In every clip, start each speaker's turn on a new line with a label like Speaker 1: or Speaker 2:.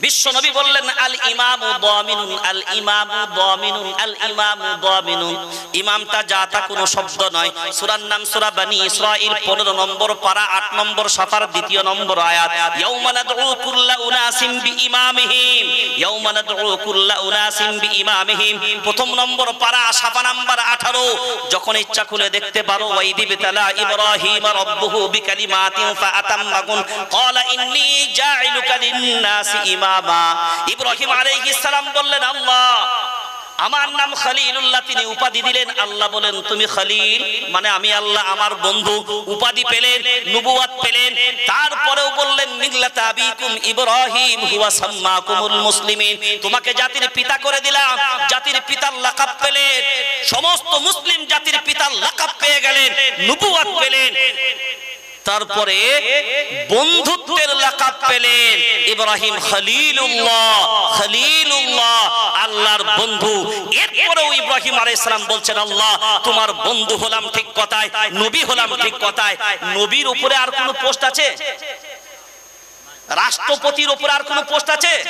Speaker 1: বিশ্বনবী বললেন, আল ইমামু দামিনুন, আল ইমামু দামিনুন, আল ইমামু দামিনুন। ইমামটা যা তা কোনো শব্দ নয়। সূরার নাম সূরা বানি ইসরাঈল 15 নম্বর পারা 8 নম্বর সাফার, দ্বিতীয় নম্বর আয়াত। ইয়াউমা নাদউ কুল্লা ইয়াউমা নাদউ কুল্লা প্রথম নম্বর পারা, সাফা নাম্বার 18 যখন ইচ্ছা খুলে দেখতে পারো ওয়াইদি বিতালা ইব্রাহিম রাব্বুহু বিকালিমাতিন ফাআতাম্মাকুন ক্বালা ইন্নী ইমামা ইব্রাহিম আলাইহিস সালাম বললেন, আল্লাহ, আমার নাম খলিলুল্লাহ। তিনি উপাধি দিলেন। আল্লাহ বলেন, তুমি খলিল মানে আমি আল্লাহ, আমার বন্ধু। উপাধি পেলেন নবুয়াত পেলেন। তারপরেও বললেন, মিল্লাত আবিকুম ইব্রাহিম, হুয়া সাম্মাকুমুল মুসলিমিন। তোমাকে জাতির পিতা করে দিলাম। জাতির পিতার লাকাব পেলেন। সমস্ত মুসলিম জাতির পিতার লাকাব পেয়ে গেলেন। নবুয়াত পেলেন। তারপরে বন্ধুত্বের লাকাব পেলেন ইব্রাহিম খলিলুল্লাহ। খলিলুল্লাহ আল্লাহর বন্ধু। এরপরেও ইব্রাহিম আলাইহিস সালাম বলছেন, আল্লাহ, তোমার বন্ধু হলাম ঠিক কথায়, নবী হলাম ঠিক কথায়। নবীর উপরে আর কোনো পোস্ট আছে? রাষ্ট্রপতির উপরে আর কোনো পোস্ট আছে?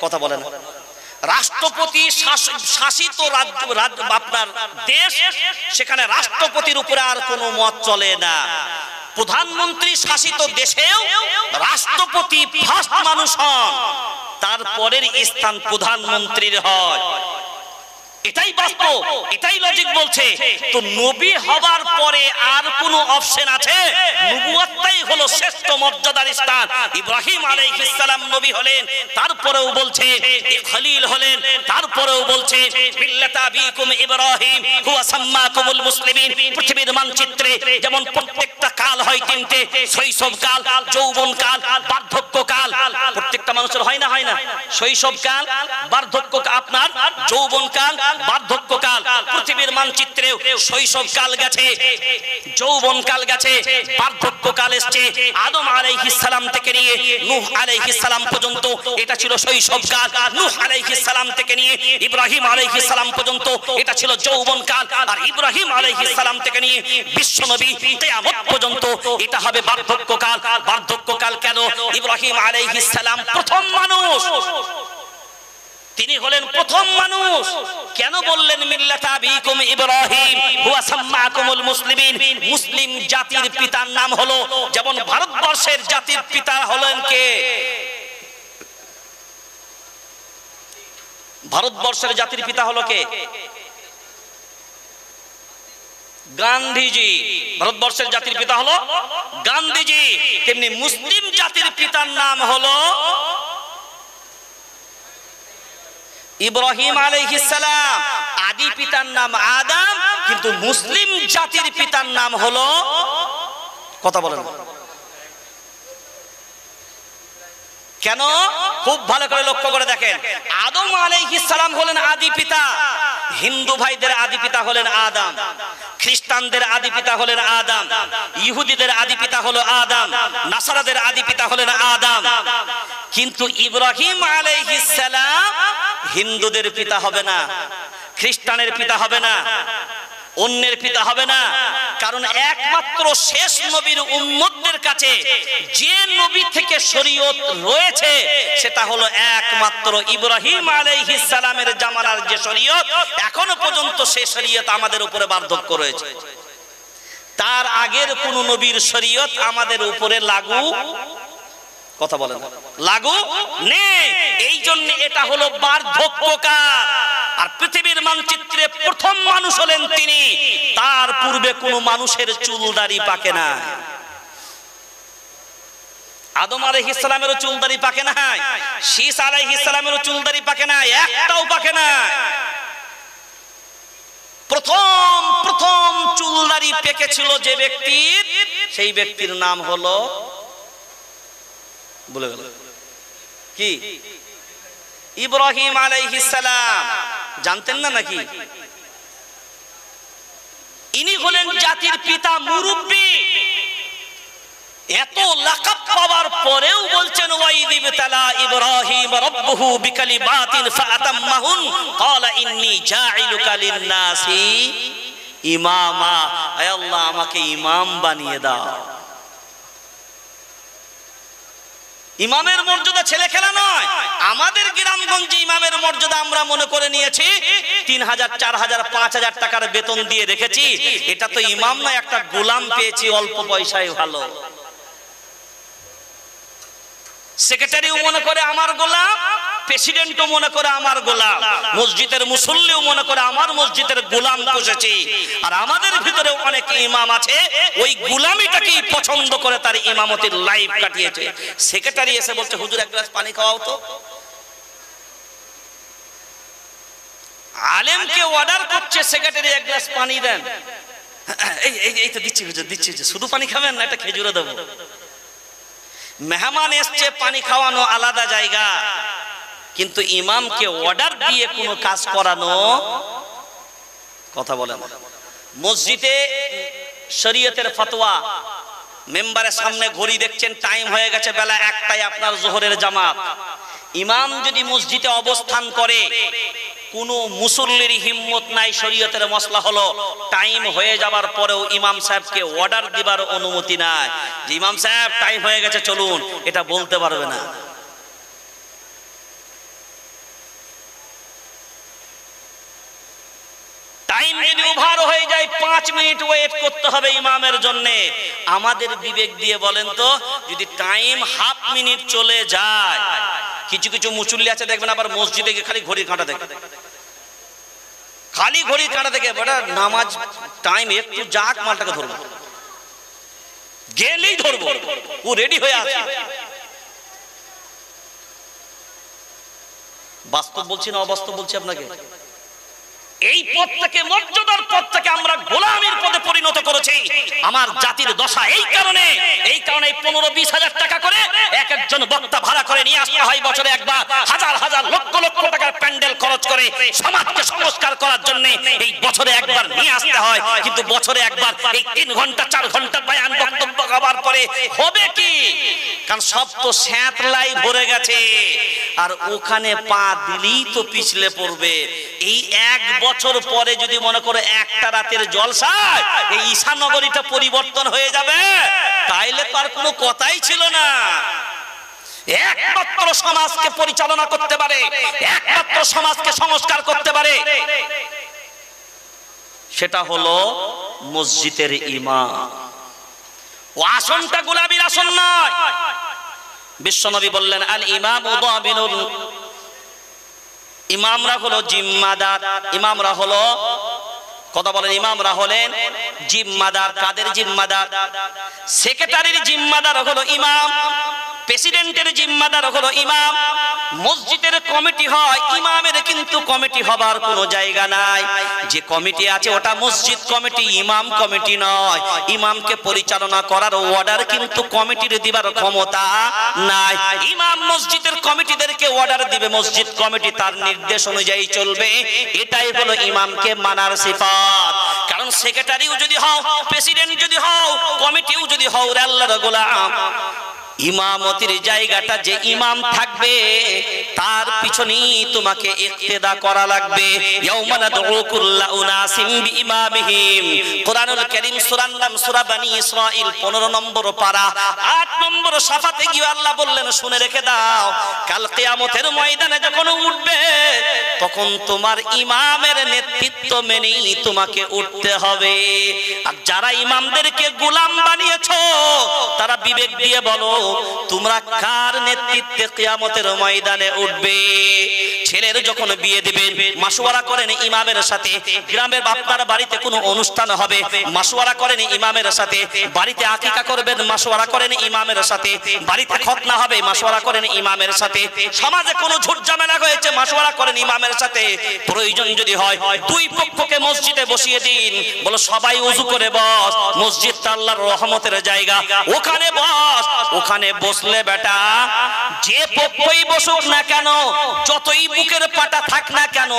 Speaker 1: কথা বলেন। রাষ্ট্রপতি শাস- শাসিত আপনার দেশ, সেখানে রাষ্ট্রপতির উপরে আর কোনো মত চলে না। প্রধানমন্ত্রী শাসিত দেশেও রাষ্ট্রপতি ফার্স্ট মানুষ হন তারপরের স্থান প্রধানমন্ত্রীর হয়। এটাই বাস্তব, এটাই লজিক বলছে। তো নবী হবার পরে আর কোন অপশন আছে? নবুয়াতটাই হলো শ্রেষ্ঠ মর্যাদার স্থান। ইব্রাহিম আলাইহিস সালাম নবী হলেন, তারপরেও বলছে খলিল হলেন, তারপরেও বলছে, মিল্লাতা আবিকুম ইব্রাহিম, হুয়া সাম্মাকুমুল মুসলিমিন। পৃথিবীর মানচিত্রে যেমন প্রত্যেকটা কাল হয় তিনটে, শৈশব কাল, যৌবন কাল, বার্ধক্য কাল। প্রত্যেকটা মানুষের হয় না হয় না? শৈশব কাল, বার্ধক্য আপনার যৌবন কাল, বার্ধক্য কাল। পৃথিবীর মানচিত্রেও শৈশব কাল গেছে, যৌবন কাল গেছে, বার্ধক্য কাল এসছে আদম আলাইহিস সালাম থেকে নিয়ে নূহ আলাইহিস সালাম পর্যন্ত এটা ছিল শৈশব কাল। নূহ আলাইহিস সালাম থেকে নিয়ে ইব্রাহিম আলাইহিস সালাম পর্যন্ত এটা ছিল যৌবন কাল। আর ইব্রাহিম আলাইহি সালাম থেকে নিয়ে বিশ্বনবী কিয়ামত পর্যন্ত এটা হবে বার্ধক্য কাল। বার্ধক্য কাল কেন? ইব্রাহিম আলাইহি সালাম প্রথম মানুষ। তিনি হলেন প্রথম মানুষ। কেন বললেন, মিল্লাত মুসলিম জাতির পিতার নাম হলো, যেমন ভারতবর্ষের জাতির পিতা হলেন কে? ভারতবর্ষের জাতির পিতা হলো কে? গান্ধীজি। ভারতবর্ষের জাতির পিতা হলো গান্ধীজি। তেমনি মুসলিম জাতির পিতার নাম হলো ইব্রাহিম আলাইহিসসালাম আদি পিতার নাম আদম, কিন্তু মুসলিম জাতির পিতার নাম হলো কথা বলেন। কেন? খুব ভালো করে লক্ষ্য করে দেখেন। আদম আলাইহিস সালাম হলেন আদি পিতা, হিন্দু ভাইদের আদি পিতা হলেন আদম, খ্রিস্টানদের আদি পিতা হলেন আদম, ইহুদিদের আদি পিতা হলো আদম, নাসারাদের আদি পিতা হলেন আদম। কিন্তু ইব্রাহিম আলাইহিস সালাম হিন্দুদের পিতা হবে না, খ্রিস্টানের পিতা হবে না, অন্যের পিতা হবে না। কারণ একমাত্র শেষ নবীর উম্মতদের কাছে যে নবী থেকে শরীয়ত রয়েছে, সেটা হলো একমাত্র ইব্রাহিম আলাইহিস সালামের জামানার যে শরীয়ত, এখনও পর্যন্ত সেই শরীয়ত আমাদের উপরে বার্ধক্য রয়েছে। তার আগের কোন নবীর শরীয়ত আমাদের উপরে লাগু কথা বলেন লাগু? নেই। এই জন্য এটা হলো বার্ধক্যকাল। আর পৃথিবীর মানচিত্রে প্রথম মানুষ হলেন তিনি। তার পূর্বে কোনো মানুষের চুল দাড়ি পাকে না। আদম আলাইহিস সালামেরও চুল দাড়ি পাকে না। শীস আলাইহিস সালামেরও চুল দাড়ি পাকে না। একটাও পাকে না। প্রথম প্রথম চুল দাড়ি পেকেছিল যে ব্যক্তির সেই ব্যক্তির নাম হলো বলে গেল। কি? ইব্রাহিম সালাম। জানতেন না নাকি? ইনি হলেন জাতির পিতা মুরব্বী। এত লাকাব পাওয়ার পরেও বলছেন, ওয়াইদ ইবতালা ইব্রাহিম রাব্বুহু বিকালিমাতিন ফাআতাম্মাহুন। ক্বালা, ইন্নী জাইলুকা লিন-নাসি। ইমামা, আয় আল্লাহ, আমাকে ইমাম বানিয়ে দাও। ইমামের মর্যাদা ছেলে খেলা নয়। আমাদের গ্রামগঞ্জে ইমামের মর্যাদা আমরা মনে করে নিয়েছি। তিন হাজার, চার হাজার, পাঁচ হাজার টাকার বেতন দিয়ে রেখেছি। এটা তো ইমাম নয় একটা গোলাম পেয়েছি অল্প পয়সায় ভালো। সেক্রেটারিও মনে করে, আমার গোলাম প্রেসিডেন্টও মনে করে আমার গোলাম, মসজিদের মুসল্লিও মনে করে আমার মসজিদের গোলাম বসেছি। আর আমাদের ভিতরে অনেক ইমাম আছে, ওই গোলামিটাকেই পছন্দ করে তার ইমামতির লাইফ কাটিয়েছে। সেক্রেটারি এসে বলছে, হুজুর, এক গ্লাস পানি খাওয়াও তো। আলেমকে অর্ডার করছে, সেক্রেটারি, এক গ্লাস পানি দেন। এই এই তো দিচ্ছি হুজুর, দিচ্ছি। শুধু পানি খাবেন না একটা খেজুরও দেবো। মেহমান এসছে, পানি খাওয়ানো আলাদা জায়গা। কিন্তু ইমামকে অর্ডার দিয়ে কোনো কাজ করানো কথা বলে মসজিদে শরীয়তের ফতোয়া, মেম্বারের সামনে ঘড়ি দেখছেন টাইম হয়ে গেছে বেলা একটাই আপনার জোহরের জামাত। ইমাম যদি মসজিদে অবস্থান করে, কোনো মুসল্লির হিম্মত নাই, শরীয়তের মশলা হলো টাইম হয়ে যাবার পরেও ইমাম সাহেবকে অর্ডার দিবার অনুমতি নাই। যে ইমাম সাহেব টাইম হয়ে গেছে, চলুন, এটা বলতে পারবে না। টাইম যদি ওভার হয়ে যায়, পাঁচ মিনিট ওয়েট করতে হবে ইমামের জন্য। আমাদের বিবেক দিয়ে বলেন তো, যদি টাইম হাফ মিনিট চলে যায়, কিছু কিছু মুচুল্লি আছে দেখবেন, আবার মসজিদে গিয়ে খালি ঘড়ির কাঁটা দেখে। খালি ঘড়ির কাঁটা দেখে, বেটা নামাজ টাইম একটু যাক, মালটাকে ধরবো। গেলেই ধরবো। ও রেডি হয়ে আছে। বাস্তব বলছি না অবাস্তব বলছি আপনাকে? এই পথটাকে মর্যাদার পথটাকে আমরা গোলামীর পদে পরিণত করেছি। আমার জাতির দশা এই কারণে এই কারণে পনেরো বিশ হাজার টাকা করে এক একজন বক্তা ভাড়া করে নিয়ে আসতে হয় বছরে একবার। হাজার হাজার লক্ষ লক্ষ টাকার প্যান্ডেল খরচ করে সমাজকে সংস্কার করার জন্য এই বছরে একবার নিয়ে আসতে হয়। কিন্তু বছরে একবার এই তিন ঘণ্টা, চার ঘণ্টা বয়ান বক্তব্য হবার পরে হবে কি? কারণ সব তো স্যাঁতলাই ভরে গেছে। আর ওখানে পা দিলেই তো পিছলে পড়বে। এই এক বছর পরে যদি মনে করো একটা রাতের জলসায় এই ঈশানগরীটা পরিবর্তন হয়ে যাবে, তাইলে তো আর কোনো কথাই ছিল না। একমাত্র সমাজকে পরিচালনা করতে পারে, একমাত্র সমাজকে সংস্কার করতে পারে। সেটা হলো মসজিদের ইমাম। ও আসনটা গোলাপীর আসন নয়। বিশ্বনবী বললেন আল ইমাম ইমামরা হলো জিম্মাদার। ইমামরা হলো, কথা বলেন, ইমামরা হলেন জিম্মাদার। কাদের জিম্মাদার? সেক্রেটারির জিম্মাদার হলো ইমাম। প্রেসিডেন্টের জিম্মাদার হলো ইমাম। মসজিদের কমিটি হয়, ইমামের কিন্তু কমিটি হবার কোনো জায়গা নাই। যে কমিটি আছে ওটা মসজিদ কমিটি, ইমাম কমিটি নয়। ইমামকে পরিচালনা করার অর্ডার কিন্তু কমিটির দিবার ক্ষমতা নাই। ইমাম মসজিদের কমিটিদেরকে অর্ডার দিবে, মসজিদ কমিটি তার নির্দেশ অনুযায়ী চলবে। এটাই হলো ইমামকে মানার সিফাত। কারণ সেক্রেটারিও যদি হও, প্রেসিডেন্ট যদি হও, কমিটিও যদি হও রে আল্লাহর গোলাম। ইমামতির জায়গাটা যে ইমাম থাকবে তার পিছনেই তোমাকে ইক্তেদা করা লাগবে। ইয়াউমা নাদউ কুল্লা উনাসিম বিইমামিহিম। কোরআনুল কারীম সূরার নাম সূরা বনি ইসরাঈল 15 নম্বর পারা। 8 নম্বর সাফাতে গিয়ে আল্লাহ বললেন, শুনে রেখে দাও, কাল কিয়ামতের ময়দানে যখন উঠবে, তখন তোমার ইমামের নেতৃত্ব মেনেই তোমাকে উঠতে হবে। আর যারা ইমামদেরকে গোলাম বানিয়েছো, তারা বিবেক দিয়ে বলো, তোমরা কার নেতৃত্বে কিয়ামতের ময়দানে উঠবে ছেলের যখন বিয়ে দিবেন মাসুয়ারা করেন ইমামের সাথে, গ্রামের বাপমার বাড়িতে কোনো অনুষ্ঠান হবে। মাসুয়ারা করেন ইমামের সাথে, বাড়িতে আকিকা করবেন মাসুয়ারা করেন ইমামের সাথে, বাড়িতে খতনা হবে মাসুয়ারা করেন ইমামের সাথে। সমাজে কোনো ঝুট ঝামেলা হয়েছে মাসুয়ারা করেন ইমামের সাথে। প্রয়োজন যদি হয়, দুই পক্ষকে মসজিদে বসিয়ে দিন। বলো, সবাই উজু করে বস মসজিদ আল্লাহর রহমতের জায়গা। ওখানে বস, ওখানে বসলে বেটা, যে পক্ষই বসুক না কেন, যতই বুকের পাটা থাক না কেন?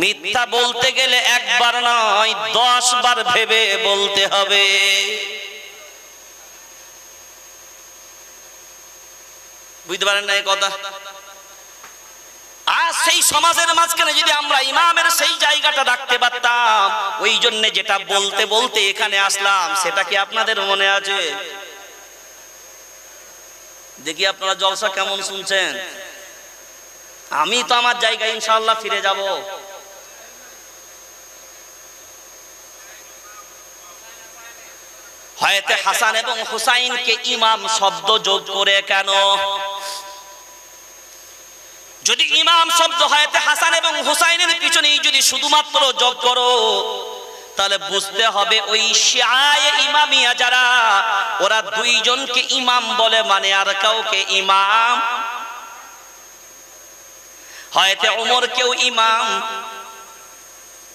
Speaker 1: মিথ্যা বলতে গেলে একবার নয় দশ বার ভেবে বলতে হবে। বুঝতে পারেন না এই কথা? আর সেই সমাজের মাঝখানে যদি আমরা ইমামের সেই জায়গাটা রাখতে পারতাম, ওই জন্য যেটা বলতে বলতে এখানে আসলাম, সেটা কি আপনাদের মনে আছে? দেখি আপনারা জলসা কেমন শুনছেন? আমি তো আমার জায়গায় ইনশাআল্লাহ ফিরে যাব। হয়তো হাসান এবং হুসাইনকে ইমাম শব্দ যোগ করে কেন? যদি ইমাম শব্দ হয়তো হাসান এবং হুসাইনের পিছনেই যদি শুধুমাত্র যোগ করো, তাহলে বুঝতে হবে ওই শিয়ায় ইমামিয়া যারা, ওরা দুইজনকে ইমাম বলে মানে আর কাউকে ইমাম হয়তো ওমর কেউ ইমাম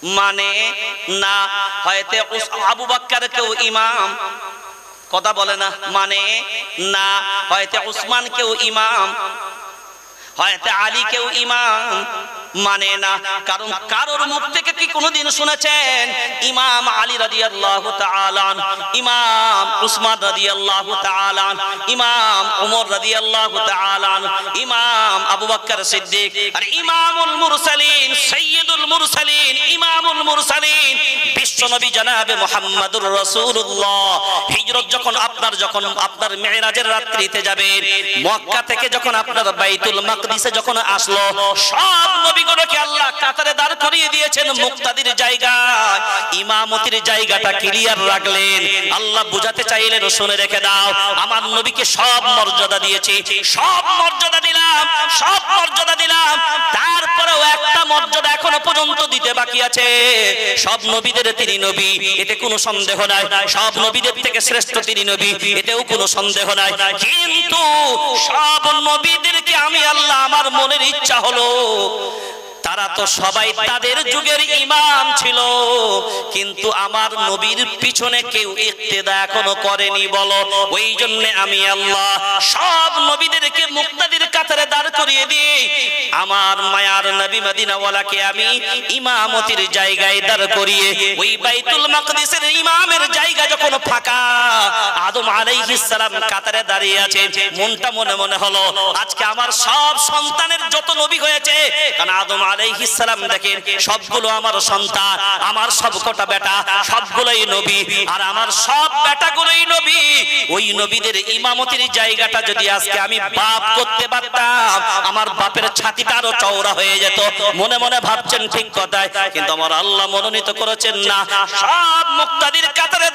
Speaker 1: মানে না হয়তো আবু বাক্কার কেউ ইমাম। কথা বলে না মানে না হয়তো উসমান কেউ ইমাম। হয়তো আলী কেউ ইমাম। মানে না কারণ কারোর মুখ থেকে কি কোনোদিন শুনেছেন? ইমাম আলী রাদিয়াল্লাহু তাআলা ইমাম উসমান রাদিয়াল্লাহু তাআলা ইমাম উমর ওমর রাদিয়াল্লাহু তাআলা ইমাম আবু সিদ্দিক, আর ইমামুল মুরসালিন সাইয়্যিদুল মুরসালিন, ইমামুল মুরসালিন বিশ্বনবী জনাবে মুহাম্মাদুর রাসূলুল্লাহ। হিজরত যখন আপনার যখন আপনার মেরাজের রাত্রিতে যাবেন মক্কা থেকে যখন আপনার বাইতুল মাকদিসে যখন আসলো, সব নবীগুলোকে আল্লাহ কাতারে দাঁড় করিয়ে দিয়েছেন মুক্তাদির জায়গায়। ইমামতির জায়গাটা ক্লিয়ার রাখলেন। আল্লাহ বুঝাতে চাইলেন, শুনে রেখে দাও, আমার নবীকে সব মর্যাদা দিয়েছি, সব মর্যাদা দিলাম সব মর্যাদা দিলাম। তারপরেও একটা মর্যাদা এখনও পর্যন্ত দিতে বাকি আছে। সব নবীদের তিনি নবী, এতে কোনো সন্দেহ নাই। সব নবীদের থেকে শ্রেষ্ঠ তিনি নবী, এতেও কোনো সন্দেহ নাই। কিন্তু সব নবীদেরকে আমি আল্লাহ আমার মনের ইচ্ছা হলো, তারা তো সবাই তাদের যুগের ইমাম ছিল। কিন্তু আমার নবীর পিছনে কেউ ইক্তেদা এখনও করেনি, বলো। ওই জন্য আমি আল্লাহ সব নবীদেরকে মুক্তাদির কাতারে দাঁড় করিয়ে দিই। আমার মায়ার নবী মদিনাওয়ালাকে আমি ইমামতির জায়গায় দাঁড় করিয়ে, ওই বাইতুল মাকদিসের ইমামের জায়গা যখন ফাঁকা, আদম আলাইহিস সালাম কাতারে দাঁড়িয়ে আছে। মনটা মনে মনে হলো, আজকে আমার সব সন্তানের যত নবী হয়েছে, কারণ আদম আলাইহিস সালাম দেখেন, সবগুলো আমার সন্তান, আমার সব কটা বেটা, সবগুলোই নবী। আর আমার সব বেটাগুলোই নবী। ওই নবীদের ইমামতির জায়গাটা যদি আজকে আমি বাপ করতে পারতাম, আমার বাপের ছাতিটা আরও চওড়া হয়ে যেত। মনে মনে ভাবছেন ঠিক কথায়, কিন্তু আমার আল্লাহ মনোনীত করেছেন না। সব মুক্তাদির কাতারে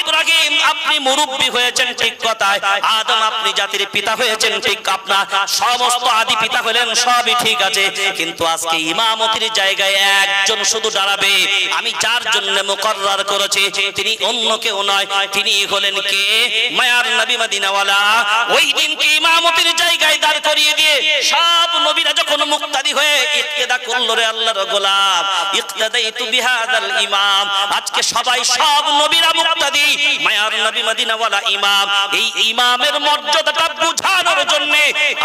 Speaker 1: ইব্রাহিম, আপনি মুরব্বী হয়েছেন, ঠিক কথায়। আদম, আপনি জাতির পিতা হয়েছেন, ঠিক আপনার সমস্ত আদি পিতা হলেন, সবই ঠিক আছে। কিন্তু আজকে ইমামতির জায়গায় একজন শুধু দাঁড়াবে। আমি যার জন্য করেছি, তিনি অন্য কেউ নয়। তিনি হলেন কে? মায়ার নবী মদিনাওয়ালা। ওই দিনকে ইমামতির জায়গায় দাঁড় করিয়ে দিয়ে সব নবীরা যখন মুক্তাদি হয়ে ইক্তেদা করল রে আল্লাহর গোলাম ইক্তাদাইতু বিহাদাল ইমাম। আজকে সবাই সব নবীরা মুক্তাদি মায়ার নবী মদিনাওয়ালা ইমাম। এই ইমামের মর্যাদাটা বুঝানোর জন্য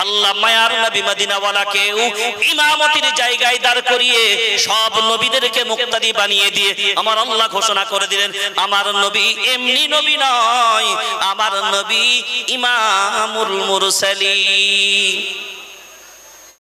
Speaker 1: আল্লাহ মায়ার নবী মদিনাওয়ালাকেও ইমামতির জায়গায় দাঁড় করিয়ে সব নবীদেরকে মুক্তাদি বানিয়ে দিয়ে আমার আল্লাহ ঘোষণা করে দিলেন, আমার নবী এমনি নবী নয়, আমার নবী ইমামুল মুরসালিন।